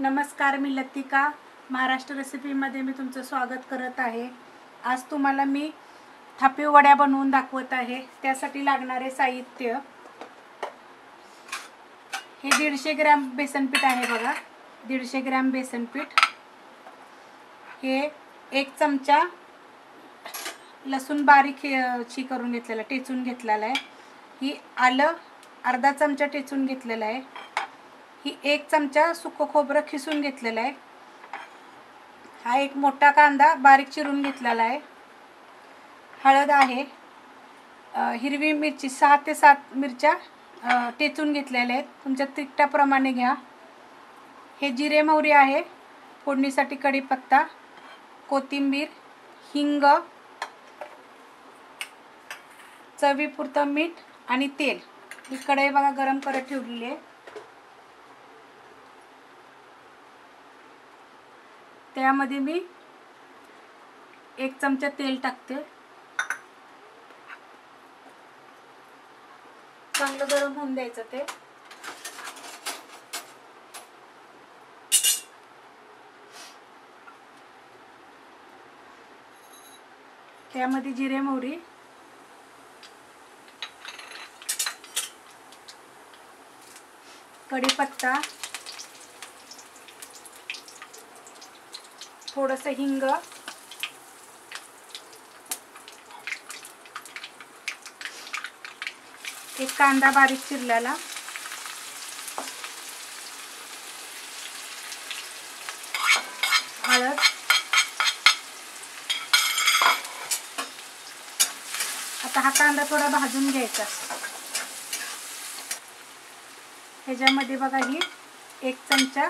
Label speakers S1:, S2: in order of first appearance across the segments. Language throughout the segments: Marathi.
S1: नमस्कार मी लतिका. महाराष्ट्र रेसिपीमध्ये मी तुमचं स्वागत करत आहे. आज तुम्हाला मी थापीवड्या बनवून दाखवत आहे. त्यासाठी लागणारे साहित्य हे दीडशे ग्रॅम बेसनपीठ आहे बघा. दीडशे ग्रॅम बेसनपीठ हे एक चमचा लसूण बारीक ची करून घेतलेला टेचून घेतलेला आहे. ही आलं अर्धा चमचा टेचून घेतलेला आहे. ही एक चमचा सुकं खोबरं खिसून घेतलेलं आहे. हा एक मोठा कांदा बारीक चिरून घेतलेला आहे. हळद आहे. हिरवी मिरची सहा ते सात मिरच्या टेचून घेतलेल्या आहेत. तुमच्या तिखटाप्रमाणे घ्या. हे जिरे मोहरी आहे. फोडणीसाठी कढीपत्ता कोथिंबीर हिंग चवीपुरतं मीठ आणि तेल. ही कढई बघा गरम करत ठेवलेली आहे. त्यामध्ये मी एक चमचा तेल टाकते. चांगलं गरम होऊन द्यायचं ते. त्यामध्ये जिरे मोहरी. कढीपत्ता. थोडंसं हिंग. एक कांदा बारीक चिरलेला. हळद. आता हा कांदा थोडा भाजून घ्यायचा. ह्याच्यामध्ये बघा ही एक चमचा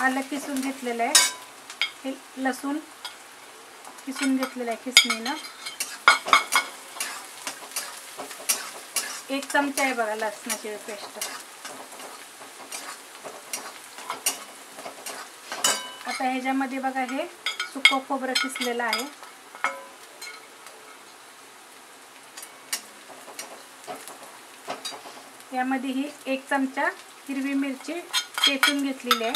S1: आलं किसून घेतलेलं आहे. हे लसूण किसून घेतलेलं आहे किसणीनं. एक चमचा आहे बघा लसणाची पेस्ट. आता ह्याच्यामध्ये बघा हे सुकं खोबरं किसलेलं आहे. यामध्ये ही एक चमचा हिरवी मिरची चेचून घेतलेली आहे.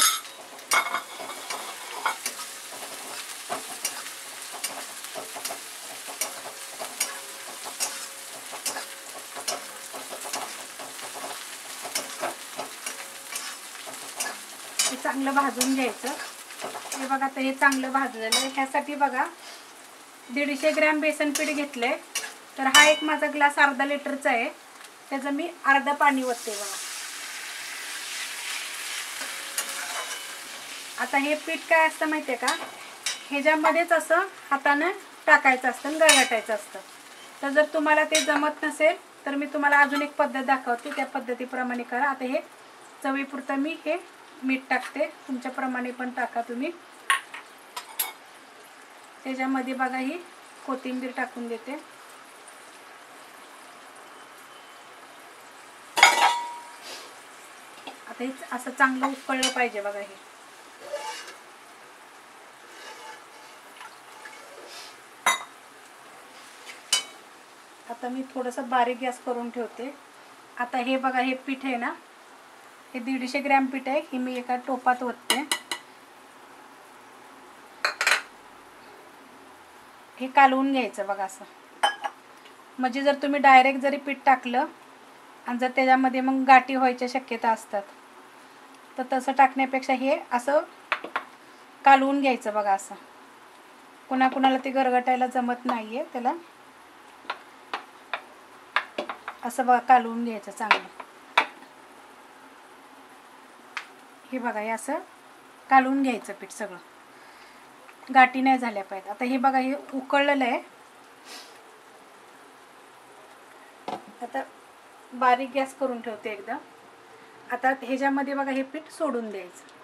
S1: हे चांगलं भाजून घ्यायचं. हे बघा आता हे चांगलं भाजलेलं आहे. ह्यासाठी बघा दीडशे ग्रॅम बेसन पीठ घेतलंय. तर हा एक माझा ग्लास अर्धा लिटरचा आहे. त्याचं मी अर्धा पाणी ओतते बघा. आता हे पीठ काय असतं माहितीये का? ह्याच्यामध्येच असं हातानं टाकायचं असतं आणि गळगटायचं असतं. तर जर तुम्हाला ते जमत नसेल तर मी तुम्हाला अजून एक पद्धत दाखवते. त्या पद्धतीप्रमाणे करा. आता हे चवीपुरतं मी हे मीठ टाकते. तुमच्याप्रमाणे पण टाका तुम्ही. त्याच्यामध्ये बघा ही कोथिंबीर टाकून देते. आता हे असं चांगलं उकळलं पाहिजे बघा हे. आता मी थोडंसं बारीक गॅस करून ठेवते. आता हे बघा हे पीठ आहे ना हे दीडशे ग्रॅम पीठ आहे हे मी एका टोपात ओतते. हे कालवून घ्यायचं बघा असं. म्हणजे जर तुम्ही डायरेक्ट जरी पीठ टाकलं आणि जर त्याच्यामध्ये मग गाठी व्हायच्या शक्यता असतात तर तसं टाकण्यापेक्षा हे असं कालवून घ्यायचं बघा असं. कुणाकुणाला ते गरगटायला जमत नाही आहे त्याला असं बघा कालवून घ्यायचं चांगलं. हे बघा हे असं कालवून घ्यायचं पीठ सगळं. गाठी नाही झाल्या पाहिजे आता हे बघा हे उकळलेलं आहे. आता बारीक गॅस करून ठेवते एकदा. आता ह्याच्यामध्ये बघा हे पीठ सोडून द्यायचं.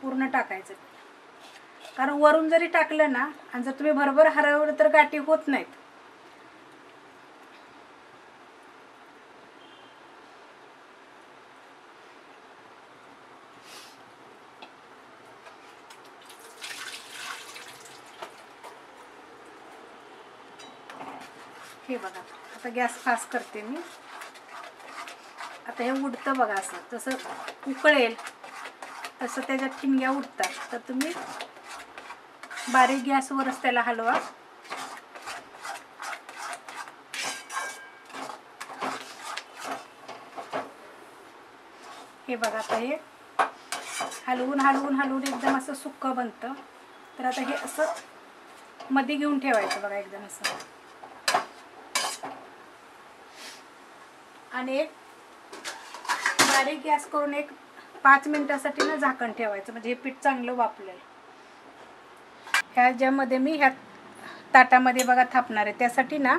S1: पूर्ण टाकायचं कारण वरून जरी टाकलं ना आणि जर तुम्ही भरभर हरवलं तर गाठी होत नाहीत. हे बघा आता गॅस फास्ट करते मी. आता हे उडतं बघा असं जसं उकळेल तसं त्याच्यात ठिणग्या उडतात तर तुम्ही बारीक गॅसवरच त्याला हलवा. हे बघा आता हे हलवून हलवून हलवून एकदम असं सुक्क बनतं. तर आता हे असं मध्ये घेऊन ठेवायचं बघा एकदम असं. आणि एक बारीक गॅस करून एक पाच मिनटासाठी ना झाकण ठेवायचं म्हणजे हे पीठ चांगलं वापलेलं ह्या ज्यामध्ये मी ह्या ताटामध्ये बघा थापणार आहे त्यासाठी ना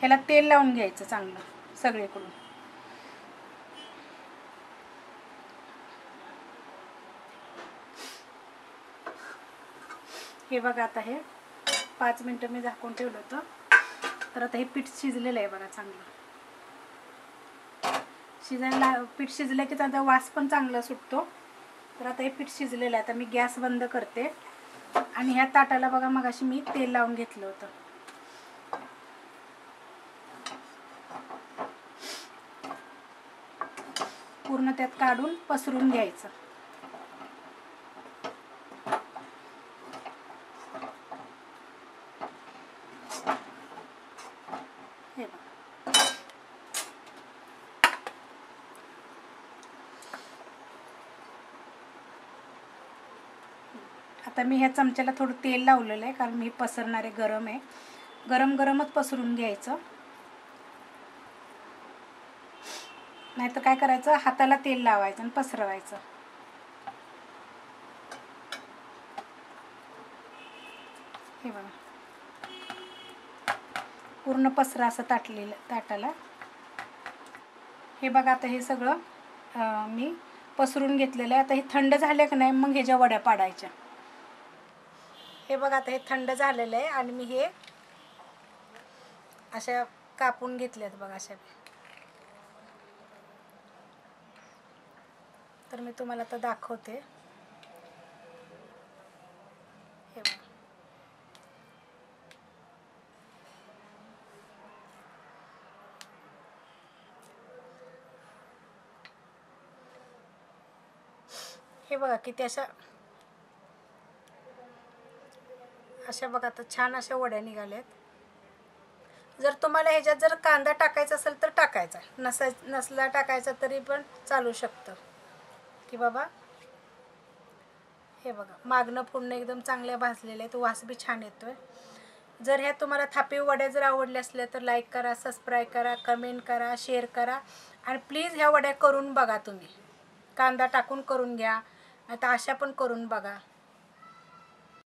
S1: ह्याला तेल लावून घ्यायचं चांगलं सगळीकडून. हे बघा आता हे पाच मिनटं मी झाकून ठेवलं होतं तर आता हे पीठ शिजलेलं आहे बघा चांगलं. शिजायला पीठ शिजलं की त्याचा वास पण चांगला सुटतो. तर आता हे पीठ शिजलेलं आहे. आता मी गॅस बंद करते. आणि ह्या ताटाला बघा मगाशी मी तेल लावून घेतलं होतं. पूर्ण त्यात काढून पसरून घ्यायचं. आता मी ह्या चमच्याला थोडं तेल लावलेलं आहे कारण मी पसरणारे गरम आहे. गरम गरमच पसरून घ्यायचं. नाहीतर काय करायचं? हाताला तेल लावायचं आणि पसरवायचं. हे बघा. पूर्ण पसरा असं ताटलेलं ताटाला. हे बघा आता हे सगळं मी पसरून घेतलेलं आहे. आता हे थंड झालं की नाही मग ह्याच्या वड्या पाडायच्या. हे बघा आता हे थंड झालेलं आहे आणि मी हे अशा कापून घेतल्यात बघा अशा. तर मी तुम्हाला आता दाखवते. हे बघा. हे बघा किती अशा अशा बघा आता छान अशा वड्या निघाल्यात. जर तुम्हाला ह्याच्यात जर कांदा टाकायचा असेल तर टाकायचा. नसाय नसला टाकायचा तरी पण चालू शकतं. की बाबा हे बघा मागणं पूर्ण एकदम चांगल्या भाजलेल्या आहेत. वास बी छान येतोय. जर ह्या तुम्हाला थापी वड्या जर आवडल्या असल्या तर लाईक करा सबस्क्राईब करा कमेंट करा शेअर करा. आणि प्लीज ह्या वड्या करून बघा तुम्ही. कांदा टाकून करून घ्या. आता अशा पण करून बघा.